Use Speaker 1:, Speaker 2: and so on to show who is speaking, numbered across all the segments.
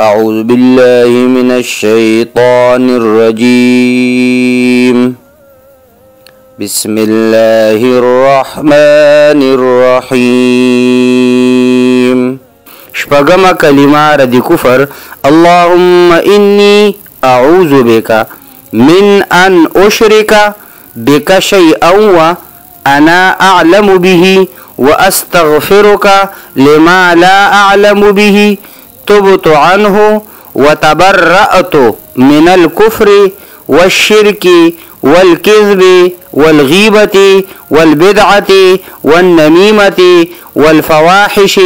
Speaker 1: أعوذ بالله من الشيطان الرجيم. بسم الله الرحمن الرحيم. شپږم کلمه رد کفر. اللهم إني أعوذ بك من أن أشرك بك شيئا وأنا أعلم به وأستغفرك لما لا أعلم به تبت عنه وتبرأت من الكفر والشرك والكذب والغيبة والبدعة والنميمة والفواحش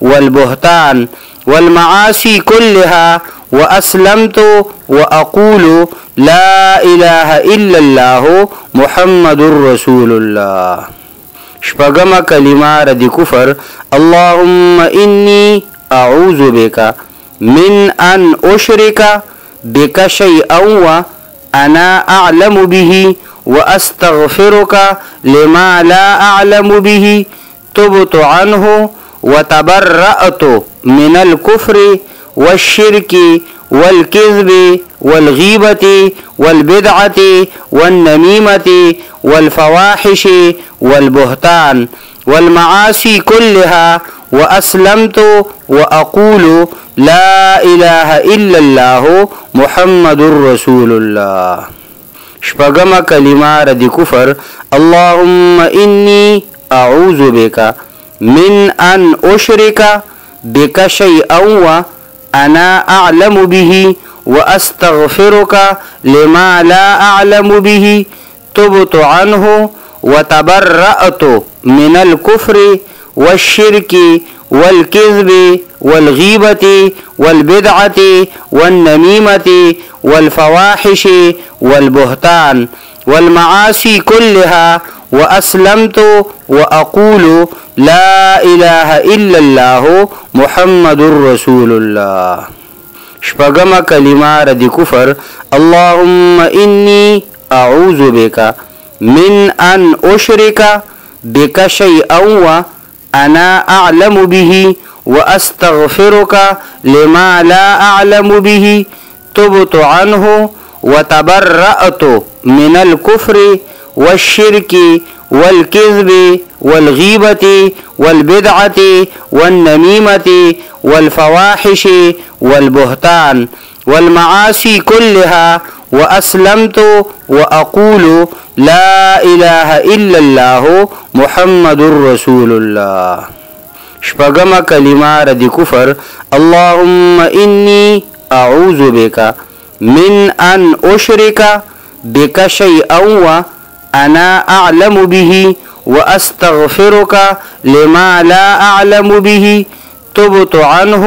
Speaker 1: والبهتان والمعاصي كلها وأسلمت وأقول لا إله إلا الله محمد رسول الله. شپږم کلمه رد کفر اللهم إني أعوذ بك من أن أشرك بك شيئا وأنا أعلم به وأستغفرك لما لا أعلم به تبت عنه وتبرأت من الكفر والشرك والكذب والغيبة والبدعة والنميمة والفواحش والبهتان. والمعاصي كلها وأسلمت وأقول لا إله إلا الله محمد رسول الله. شپږم کلمه رد کفر اللهم إني أعوذ بك من أن أشرك بك شيئا وأنا أعلم به وأستغفرك لما لا أعلم به تبت عنه وتبرأت من الكفر والشرك والكذب والغيبة والبدعة والنميمة والفواحش والبهتان والمعاصي كلها وأسلمت وأقول لا إله إلا الله محمد رسول الله. شپږم کلمه رد کفر اللهم إني أعوذ بك من أن أشرك بك شيئا وأنا أعلم به وأستغفرك لما لا أعلم به تبت عنه وتبرأت من الكفر والشرك والكذب والغيبة والبدعة والنميمة والفواحش والبهتان والمعاصي كلها وأسلمت وأقول لا إله إلا الله محمد رسول الله. شپږم کلمه رد کفر اللهم إني أعوذ بك من أن أشرك بك شيئا وأنا أعلم به وأستغفرك لما لا أعلم به. تبت عنه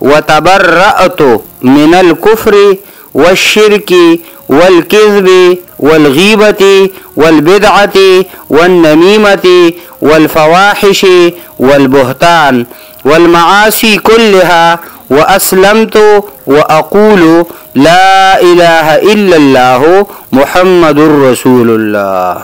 Speaker 1: وتبرأت من الكفر والشرك والكذب والغيبة والبدعة والنميمة والفواحش والبهتان والمعاصي كلها وأسلمت وأقول لا إله إلا الله محمد رسول الله.